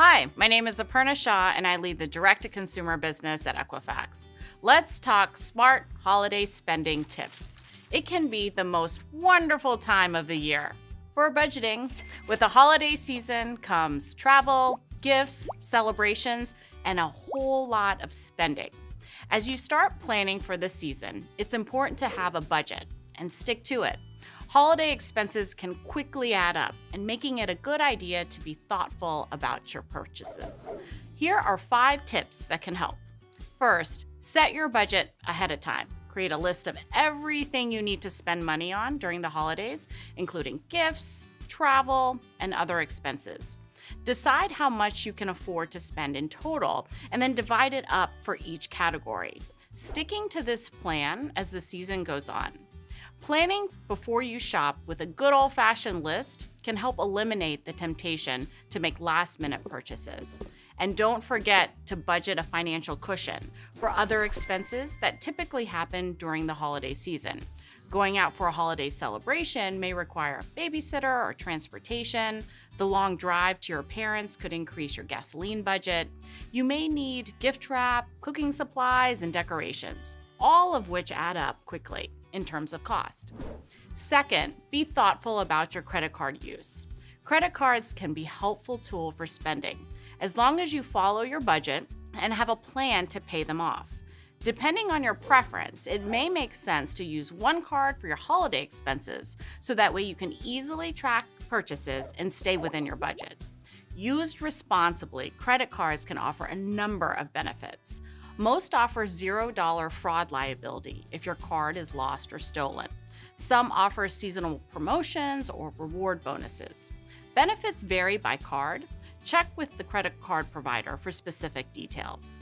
Hi, my name is Aparna Shah, and I lead the direct to consumer business at Equifax. Let's talk smart holiday spending tips. It can be the most wonderful time of the year. For budgeting, with the holiday season comes travel, gifts, celebrations, and a whole lot of spending. As you start planning for the season, it's important to have a budget and stick to it. Holiday expenses can quickly add up, and making it a good idea to be thoughtful about your purchases. Here are five tips that can help. First, set your budget ahead of time. Create a list of everything you need to spend money on during the holidays, including gifts, travel, and other expenses. Decide how much you can afford to spend in total and then divide it up for each category. Sticking to this plan as the season goes on. Planning before you shop with a good old fashioned list can help eliminate the temptation to make last minute purchases. And don't forget to budget a financial cushion for other expenses that typically happen during the holiday season. Going out for a holiday celebration may require a babysitter or transportation. The long drive to your parents could increase your gasoline budget. You may need gift wrap, cooking supplies, and decorations, all of which add up quickly in terms of cost. Second, be thoughtful about your credit card use. Credit cards can be helpful tool for spending, as long as you follow your budget and have a plan to pay them off. Depending on your preference, it may make sense to use one card for your holiday expenses so that way you can easily track purchases and stay within your budget. Used responsibly, credit cards can offer a number of benefits. Most offer $0 fraud liability if your card is lost or stolen. Some offer seasonal promotions or reward bonuses. Benefits vary by card. Check with the credit card provider for specific details.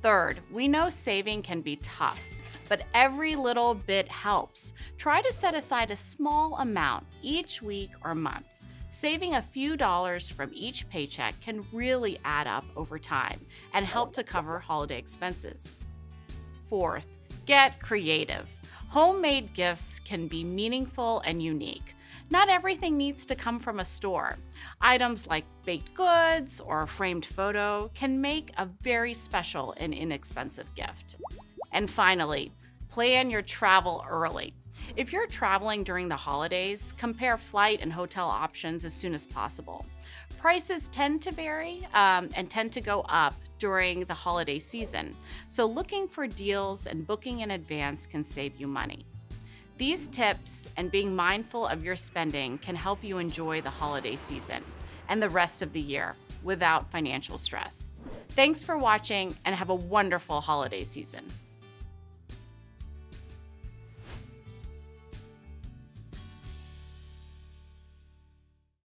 Third, we know saving can be tough, but every little bit helps. Try to set aside a small amount each week or month. Saving a few dollars from each paycheck can really add up over time and help to cover holiday expenses. Fourth, get creative. Homemade gifts can be meaningful and unique. Not everything needs to come from a store. Items like baked goods or a framed photo can make a very special and inexpensive gift. And finally, plan your travel early. If you're traveling during the holidays, compare flight and hotel options as soon as possible. Prices tend to vary um, and tend to go up during the holiday season, so looking for deals and booking in advance can save you money. These tips and being mindful of your spending can help you enjoy the holiday season and the rest of the year without financial stress. Thanks for watching and have a wonderful holiday season.